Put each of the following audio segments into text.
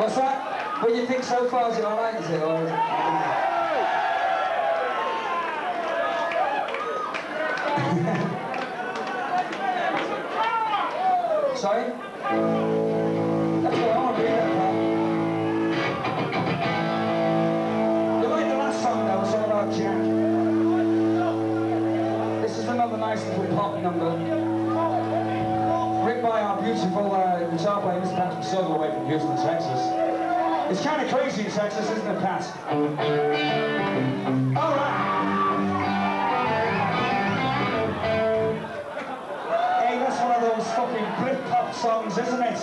What's that? What do you think so far? Is it alright, is it? Or... player, Mr. Patrick Silver, away from Houston, Texas. It's kind of crazy in Texas, isn't it, Pat? All right. Hey, that's one of those fucking Britpop songs, isn't it?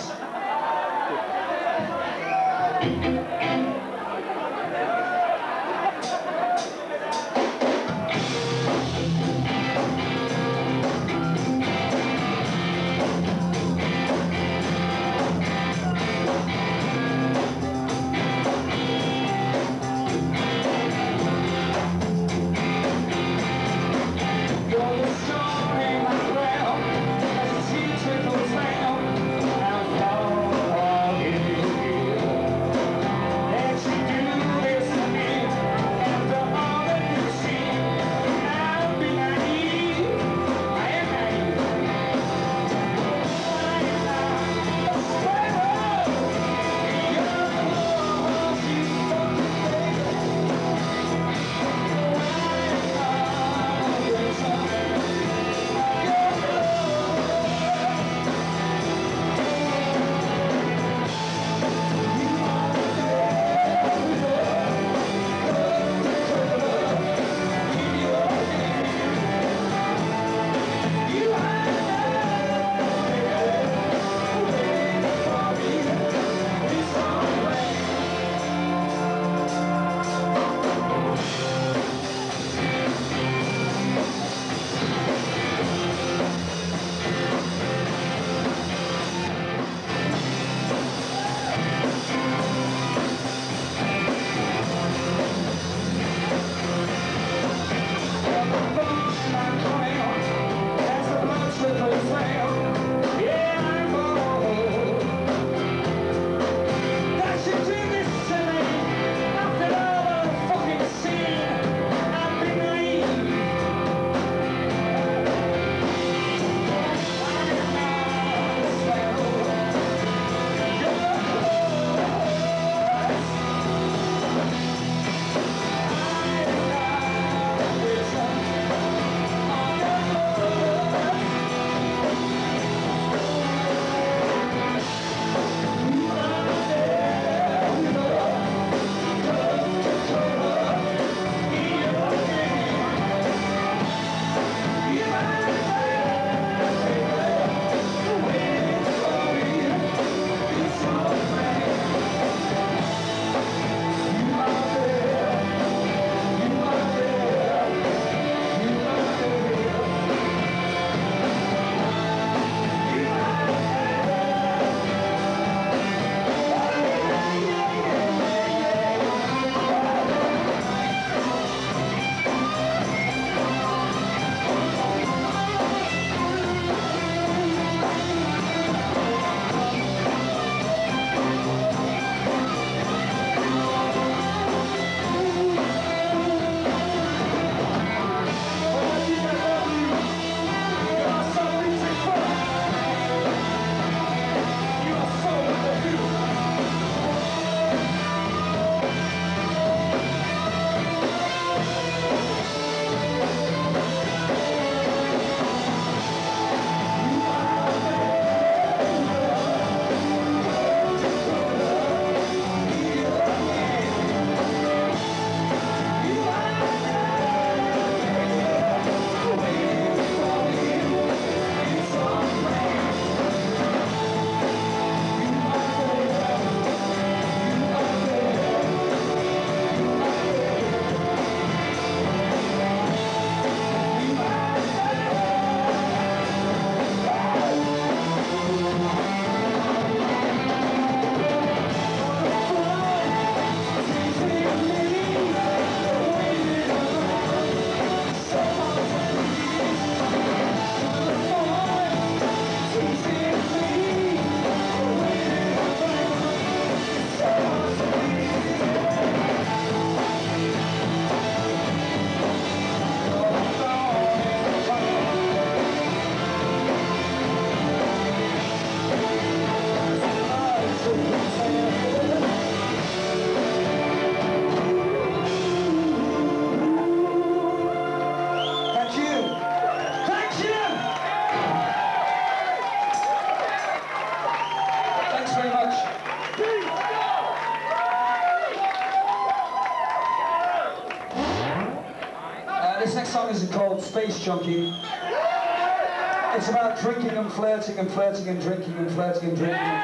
It's about drinking and flirting and flirting and drinking and flirting and drinking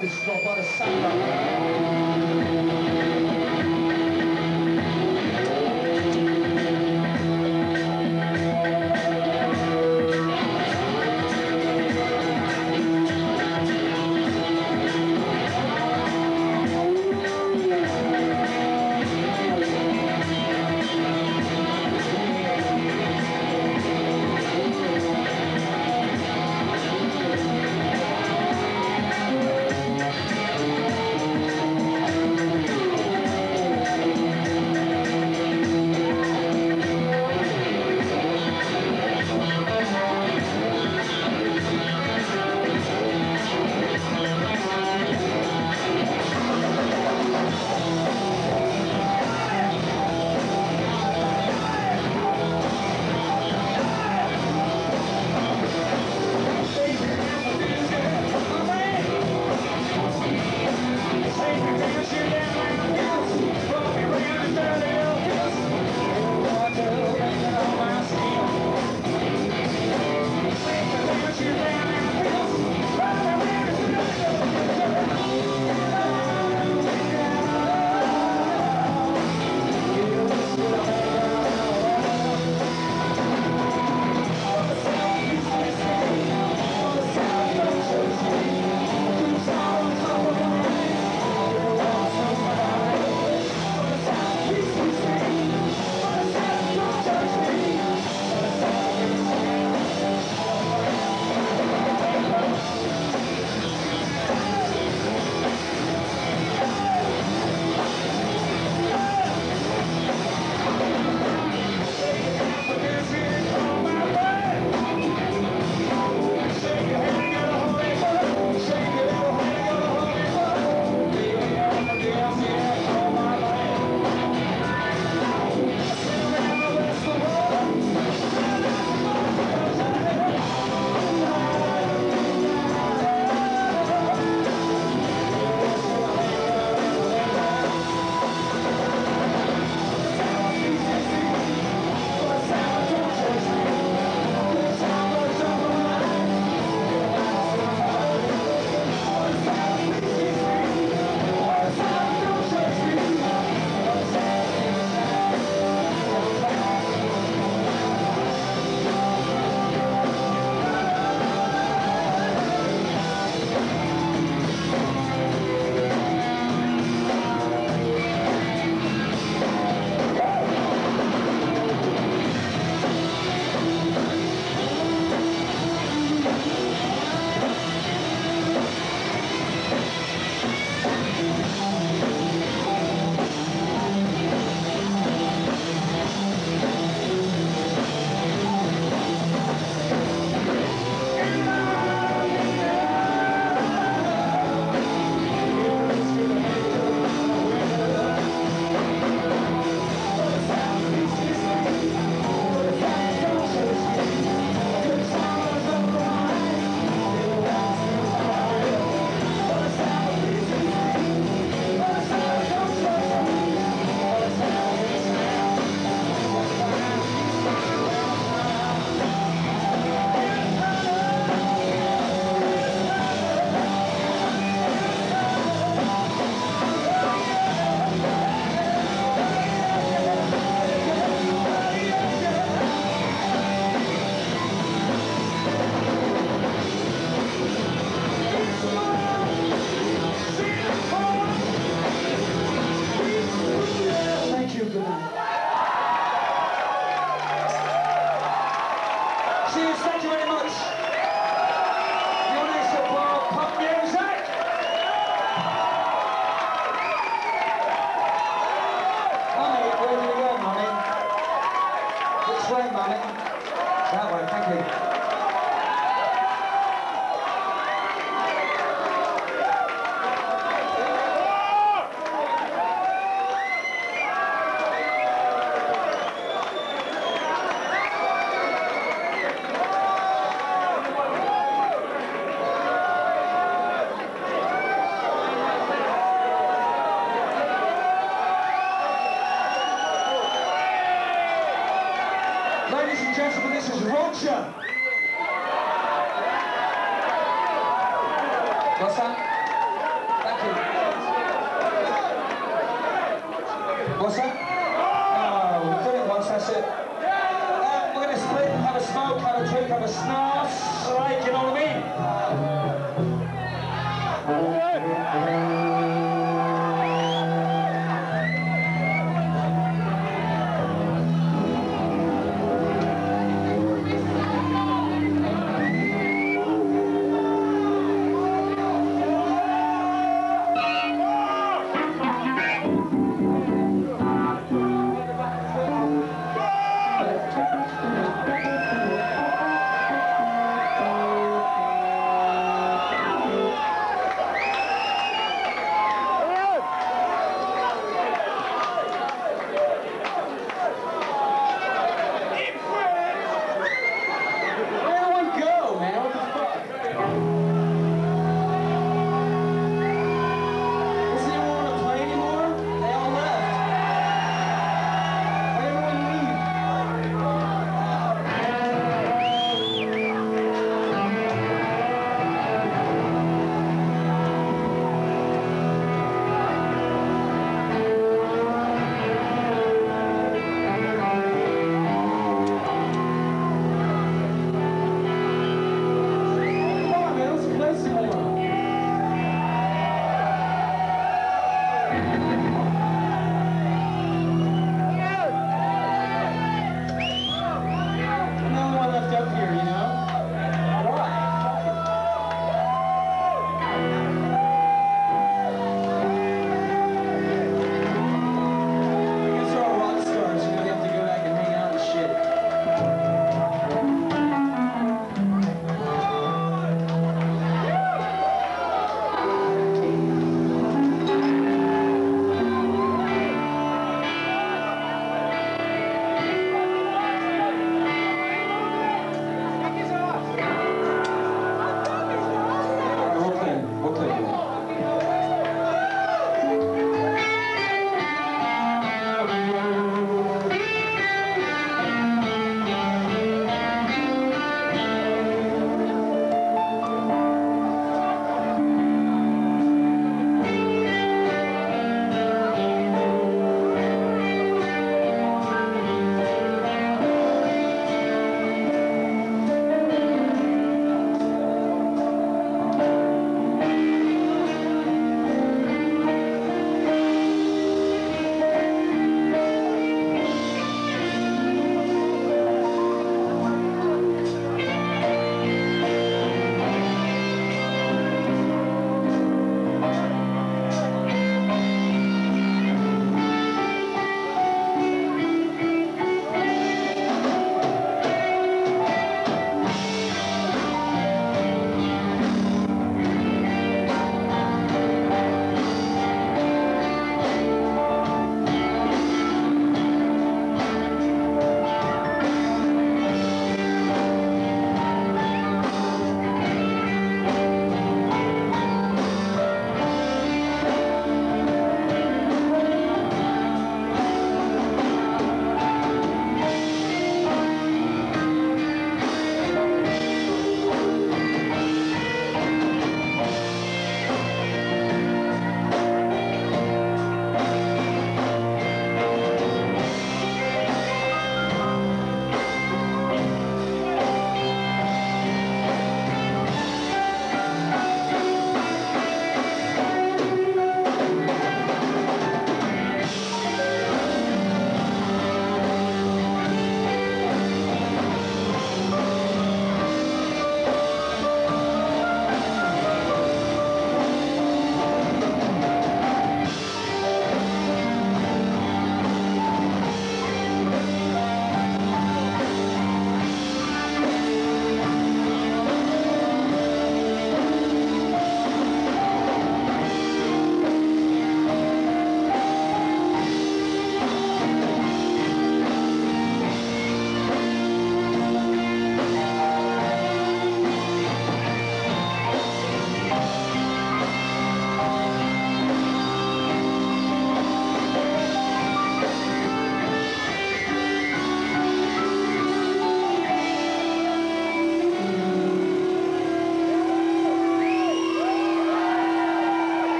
Discover the samba.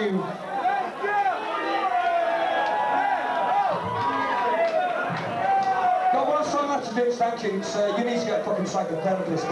you. Got one song left thank you. Uh, you need to get a fucking psychotherapist,